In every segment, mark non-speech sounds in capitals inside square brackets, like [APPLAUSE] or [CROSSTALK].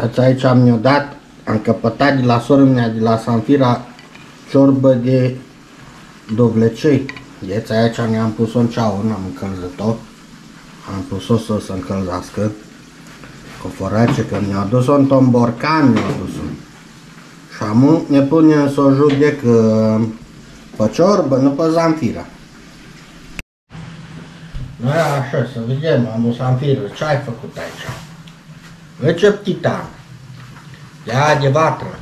Uitați aici am mi-o dat, am căpătat de la sora mea, de la Sanfira, ciorbă de dovlecei. Vedeți, aici ne-am pus-o în ceaun, am încălzit-o. Am pus-o să se încălzească. Cu forace, că mi-a adus-o în tomborcan, mi-a adus-o. Și acum ne punem să o judec uh, pe ciorbă, nu pe Zanfira. Noi așa, să vedem, am o Zanfiră, ce ai făcut aici? Vezi ce titan. Ia de vatră.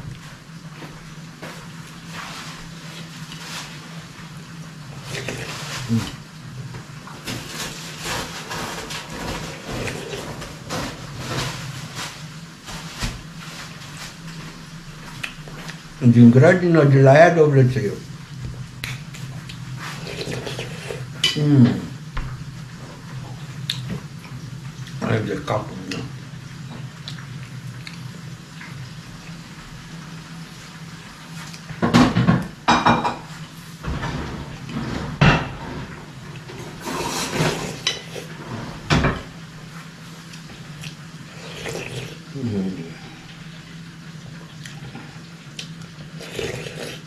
Din grădină, de la ea de oblățeiu. Mm. Ai de capul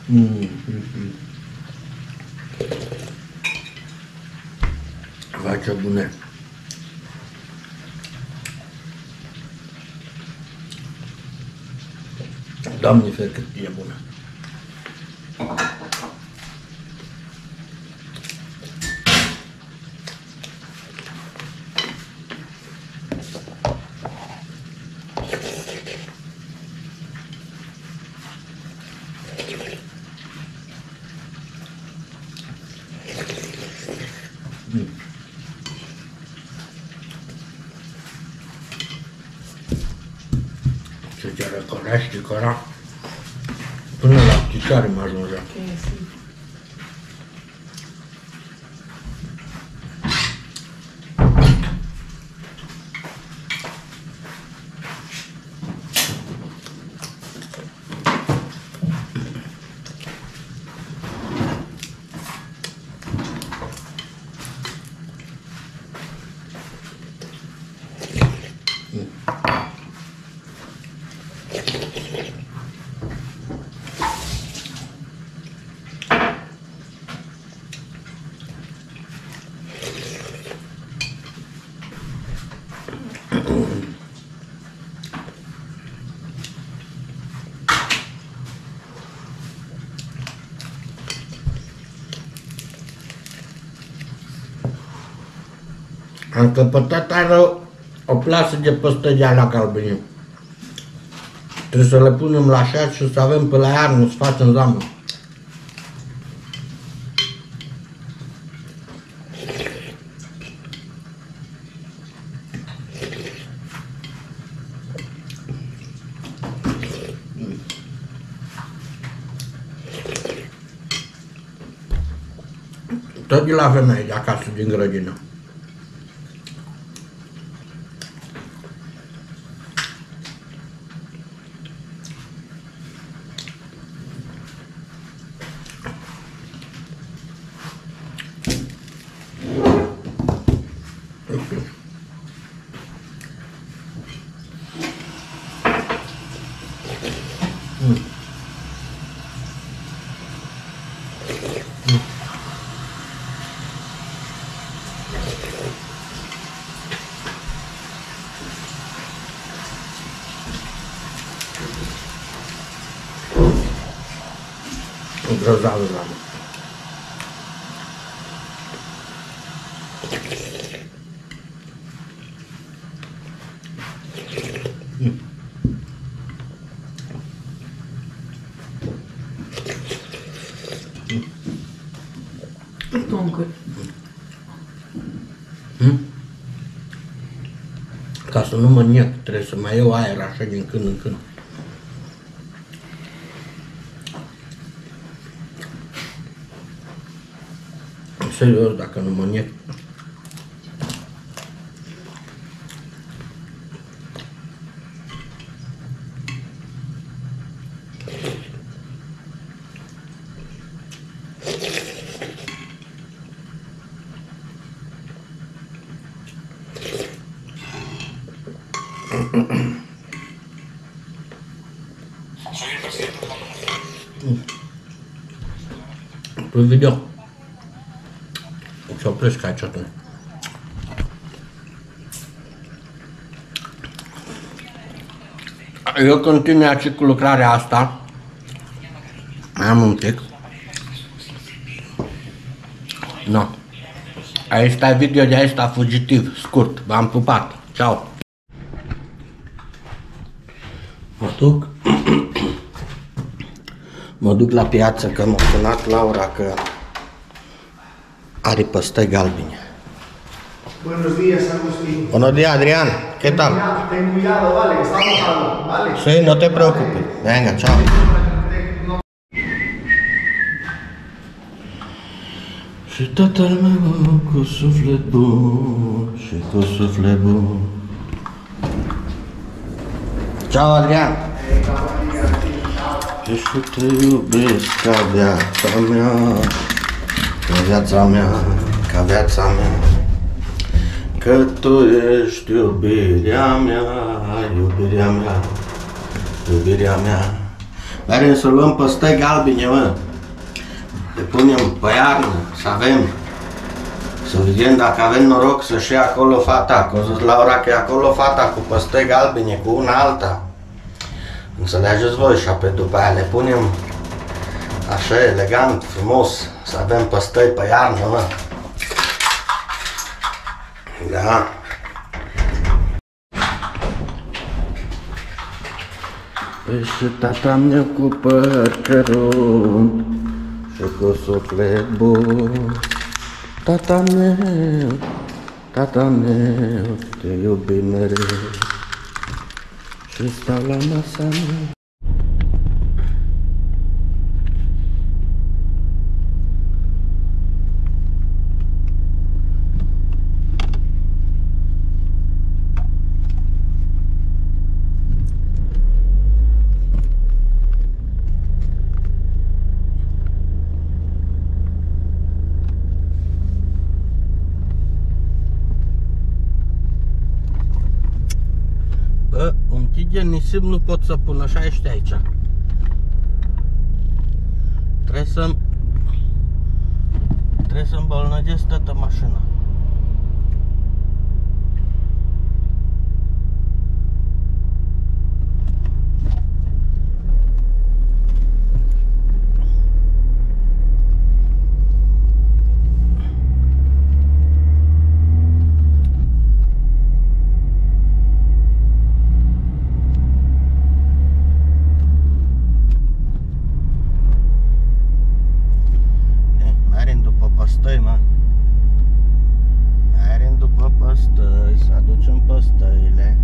meu. Mm. Vai ce bune. Doamne, fer cât e bună. Ce 出してから、până la picioare m-a ajuns Am căpătat are o plasă de păstădea la galbeniu. Trebuie să le punem la șat și să avem pe la iarnă să facem zamă. Tot de la femeie de acasă, din grădină. Grozavă zamă. Tuncă. Ca să nu mă nec, trebuie să mai iau aer așa din când în când. serios, dacă nu mă nec. Plus de bien. Opresc aici atunci. Eu continui aici cu lucrarea asta. Mai am un pic. No. Aici stai video de asta fugitiv, scurt. V-am pupat. Ciao. Mă duc. mă duc la piață că m-a sunat Laura că are păstăi galbine. Buenos días, Agustín. Buenos días, Adrián. ¿Qué tal? Ya, ten cuidado, vale, que estamos mojado, vale. Sí, no te preocupes. Venga, chao. Și tatăl meu cu suflet bun și cu suflet bun. Ciao, Adrian! Și te iubesc ca viața mea, ca viața mea, ca viața mea. Că tu ești iubirea mea, iubirea mea, iubirea mea. Vrem să luăm păstăi galbine, mă. Le punem pe iarnă, să avem. Să vedem dacă avem noroc să-și ia acolo fata. Că o zis Laura că e acolo fata cu păstăi galbine, cu una alta. Înțelegeți voi și apoi după aia le punem așa elegant, frumos, să avem păstăi pe iarnă, mă. Da. Păi și tata meu cu păr cărunt și cu suflet bun. Tata meu, tata meu, te iubi mereu și stau la masa mea. Un tighe nisip nu pot să pun, așa ești aici. Trebuie să Trebuie să îmbolnăgesc toată mașina. E, Mergem după păstăi, mă. Mergem după păstăi, să aducem păstăile.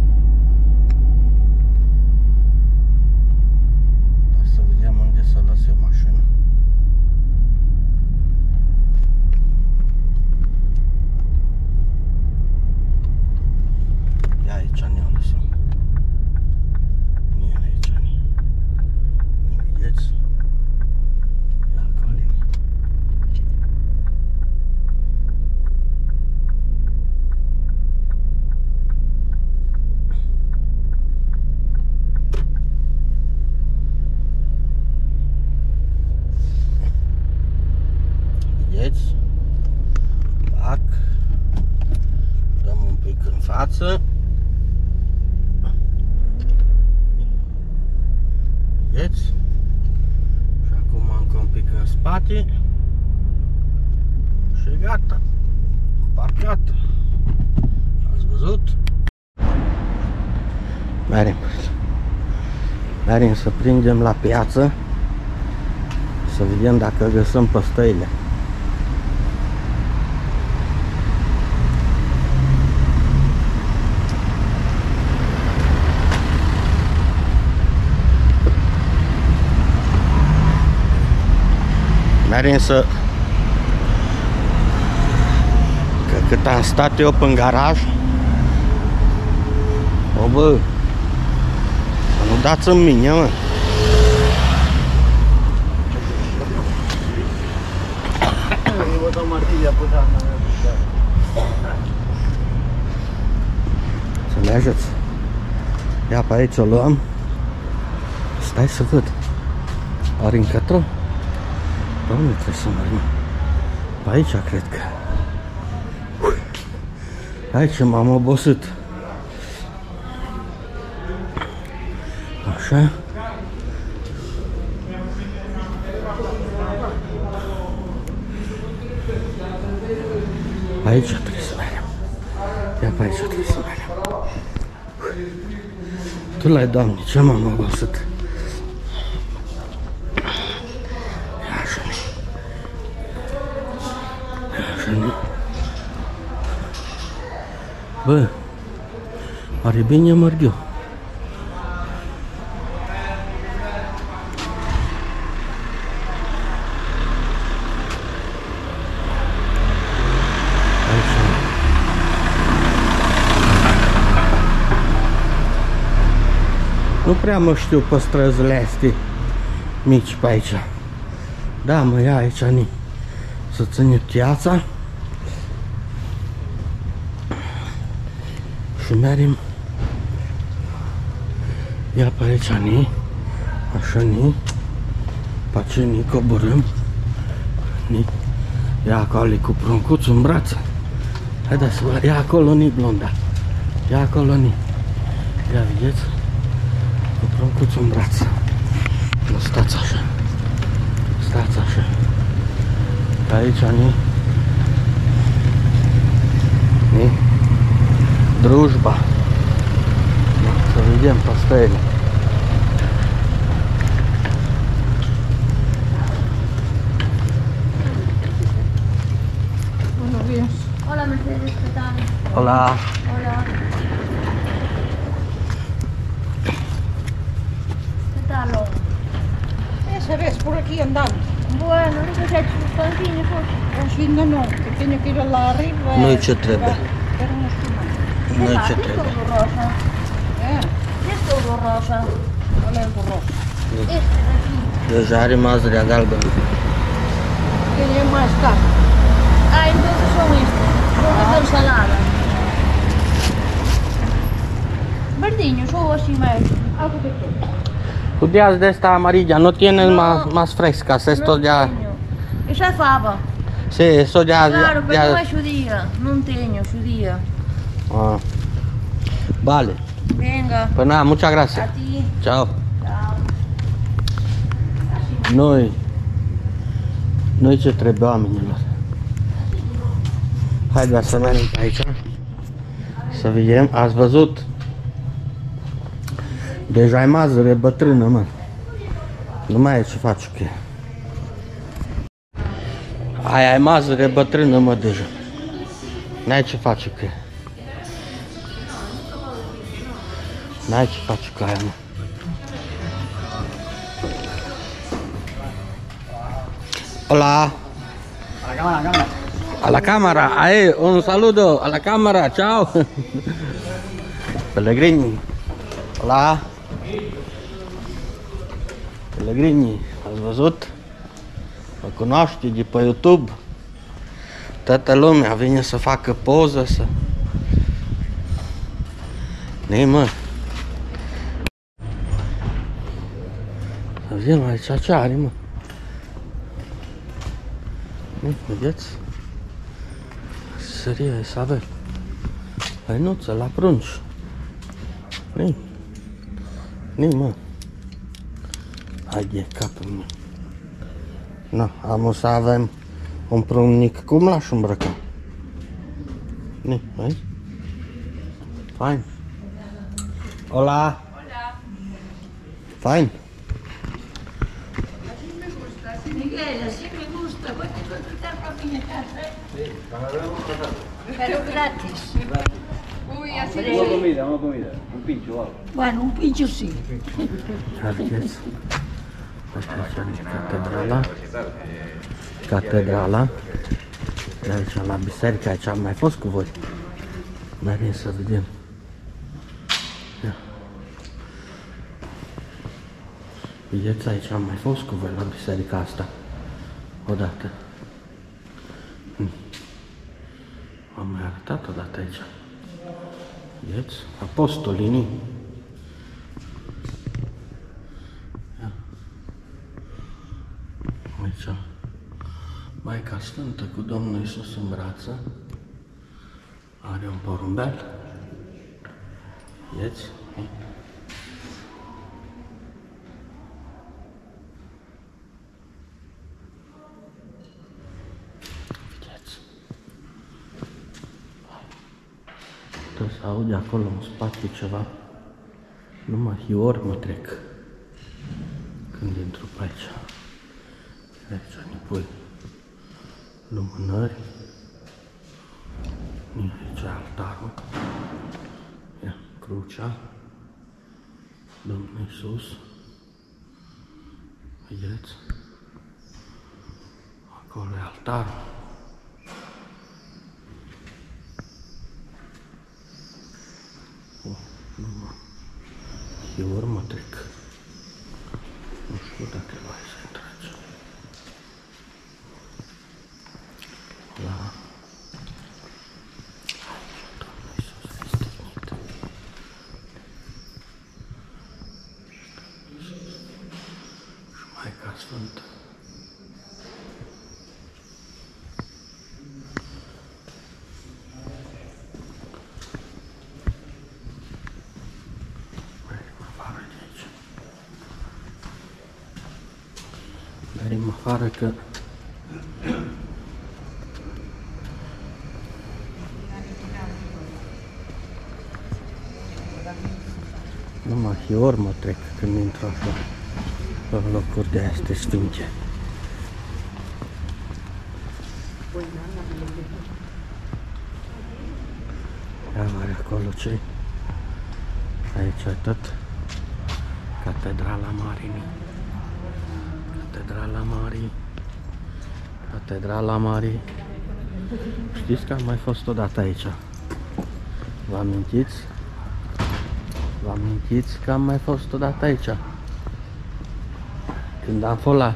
Hai să vedem unde să las eu mașina. Ia aici ne-o lăsăm. Nu e aici, ni. Nu vedeți? Ia acolo. ni. Vedeți? Fac. Dăm un pic în față. Vedeți? Și acum încă un pic în spate. Și gata. Parcat. Ați văzut? Merem. Merem să prindem la piață. Să vedem dacă găsim păstăile. Merem să... Că cât am stat eu pe garaj, o bă, să nu dați în mine, mă. Eu vou dar uma trilha por dar na Înțelegeți? Ia pe aici o luăm. Stai să văd. Ori încotro? Pe unde trebuie să mergem? Pe aici, cred că. Aici m-am obosit. Așa. Aici trebuie să mergem. Ia pe aici trebuie să mergem. Tu l-ai, Doamne, ce m-am obosit. Ia așa ne. Ia așa ne. Bă, are bine merg eu. Aici. Nu prea mă știu pe străzile astea mici pe aici. Da, mă ia aici ni. Să ține piața. Și mergem. Ia pe aici ni. Așa ni. Pe ce ni coborâm. Ni. Ia acolo cu pruncuțul în brațe. Haideți, mă, ia acolo ni blonda. Ia acolo ni. Ia vedeți? Cu pruncuțul în brațe. Nu stați așa. Stați așa. Pe aici ni. Ni. družba. Sa vidiem pastelje. Hola Mercedes, ¿qué tal? Hola. Hola. ¿Qué tal? Esa vez por aquí andando. Bueno, no sé si panquines, pues. Hoy no, no, que tengo que ir a la arriba. No, yo treba. Pero. No Esa, se trata. Es horrorosa. Eh, es horrorosa. Olha é horrorosa. Este daqui. Eu já era mais de galga. Ele é mais caro. Ah, então são isto. Vou fazer ah. salada. Verdinhos ou assim mais. Algo pequeno. Judías de esta amarilla no tienen más, más frescas, esto no ya... Esa es fava. Sí, eso ya... Claro, pero no es judía, no tengo judía. Ah. Vale, Venga, pues nada, muchas a gracias. ti. Chao. Chao. Noi, noi ce trebuie oamenilor. Haideți să mergem pe aici. Să vedem. Ați văzut? Deja e mazăre bătrână, mă. Nu mai e ce faci cu ea. Aia e mazăre bătrână, mă, deja. N-ai ce face cu ea. N-ai ce face cu aia, mă. Hola. A la cámara, a la cámara. A la cámara, ahí, un saludo a la cámara, chao. [LAUGHS] Pellegrini. Hola. Pellegrini, ați văzut? Mă cunoaște de pe YouTube. Toată lumea vine să facă poză, să... Ne mă. Să vedem aici ce are, mă. Nu, vedeți? Seria să avem. Hăinuță la prunci. Ni. Ni, mă. Hai de capul meu. Na, am o să avem un prunic. Cum l-aș îmbrăca? Ni, vezi? Fain. Hola. Hola. Fain. Disfrutar para mi casa. Pero gratis. Uma comida, uma comida. Um pincho, ó. Bueno, un pincho sí. Vedeți? Asta e catedrala. Catedrala. De aici la biserică, aici am mai fost cu voi. Mergem să vedem. Ia. Vedeți, aici am mai fost cu voi la biserica asta. Odată. Am mai arătat odată aici. Vedeți? Apostolii. Aici. Maica Sfântă cu Domnul Iisus în brață. Are un porumbel. Vedeți? Vedeți? Trebuie să aude acolo în spate ceva. Numai ori mă trec când intru pe aici. Aici ne pui lumânări. E aici altarul. Ia, crucea. Domnul Iisus. Vedeți? Acolo e altarul. Oh, nu mă. Eu ori mă trec. Nu știu dacă mai să intrați. La... Domnul Iisus a istignit. Și Maica Sfântă. Mergem afară de aici. Mergem afară că numai și ori mă trec când intru așa pe locuri de astea sfinge. Ia mare acolo ce Aici e tot Catedrala Marinii. Catedrala Marii. Catedrala Marii. Știți că am mai fost odată aici. Vă amintiți? Vă amintiți că am mai fost odată aici? Când am fost la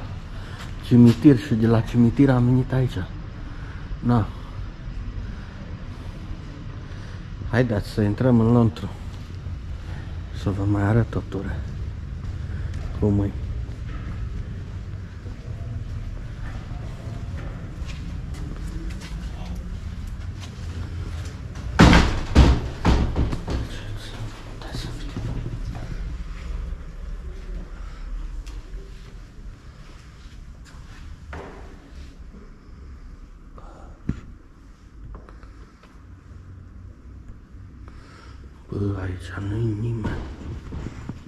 cimitir și de la cimitir am venit aici. Na. Haideți să intrăm în lăuntru. Să vă mai arăt o tură. Cum e. Bă, aici nu-i nimeni.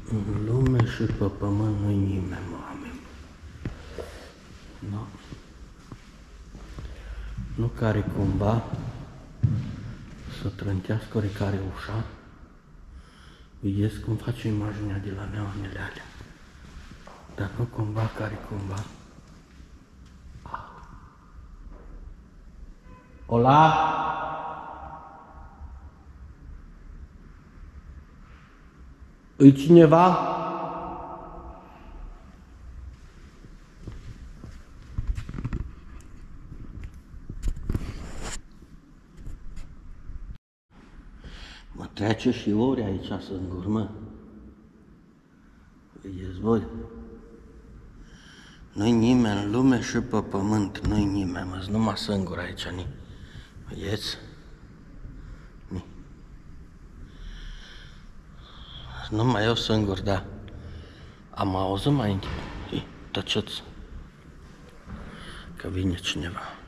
În lume și pe pământ nu-i nimeni, oameni. Nu. Nu care cumva să trântească oricare ușa. Vedeți cum face imaginea de la neoanele alea. Dar nu cumva care cumva. Hola! Îi cineva? Mă trece și ori aici să urmă. Vedeți voi? Nu-i nimeni în lume și pe pământ, nu-i nimeni, mă, numai singur aici, ni. Vedeți? Numai eu singur, da. Am auzit mai întâi. Tăceți. Că vine cineva.